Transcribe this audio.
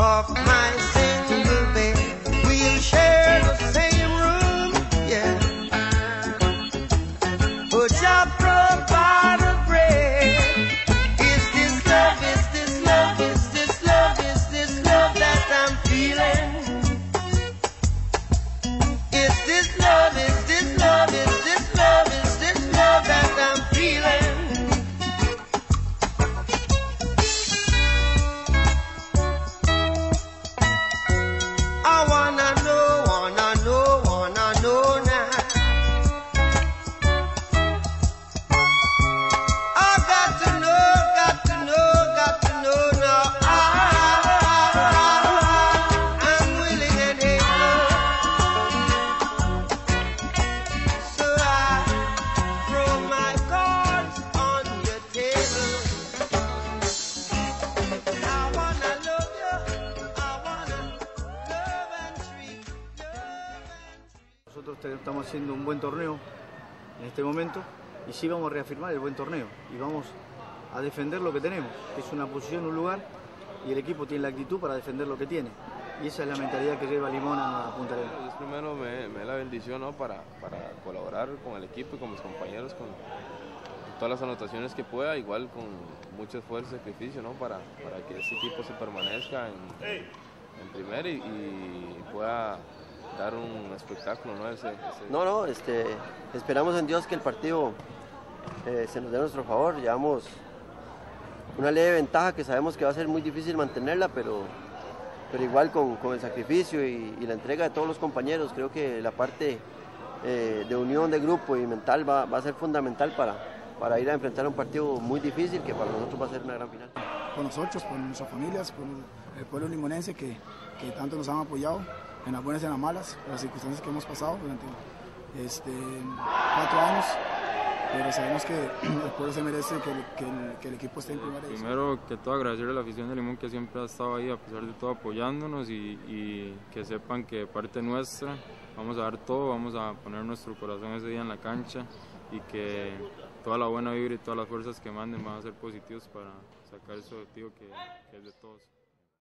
of my estamos haciendo un buen torneo en este momento y sí vamos a reafirmar el buen torneo y vamos a defender lo que tenemos, que es una posición, un lugar y el equipo tiene la actitud para defender lo que tiene. Y esa es la mentalidad que lleva Limón a Punta Arenas. Dios primero me, me la bendición ¿no? para, para colaborar con el equipo y con mis compañeros con, todas las anotaciones que pueda, igual con mucho esfuerzo y sacrificio ¿no? para, para que este equipo se permanezca en, en primera y, y pueda dar un espectáculo. ¿no? Ese- ese- No, no, este, esperamos en Dios que el partido eh, se nos dé a nuestro favor. Llevamos una leve ventaja que sabemos que va a ser muy difícil mantenerla, pero, pero igual con, con el sacrificio y, y la entrega de todos los compañeros, creo que la parte eh, de unión de grupo y mental va, va a ser fundamental para, para ir a enfrentar un partido muy difícil que para nosotros va a ser una gran final. por nosotros, por nuestras familias, por el pueblo limonense que, que tanto nos han apoyado en las buenas y en las malas, las circunstancias que hemos pasado durante este, cuatro años. Pero sabemos que el pueblo se merece que, el- equipo esté en primera división. Primero que todo agradecerle a la afición de Limón que siempre ha estado ahí a pesar de todo apoyándonos y, y que sepan que de parte nuestra vamos a dar todo, vamos a poner nuestro corazón ese día en la cancha y que toda la buena vibra y todas las fuerzas que manden van a ser positivos para sacar ese objetivo que- que es de todos.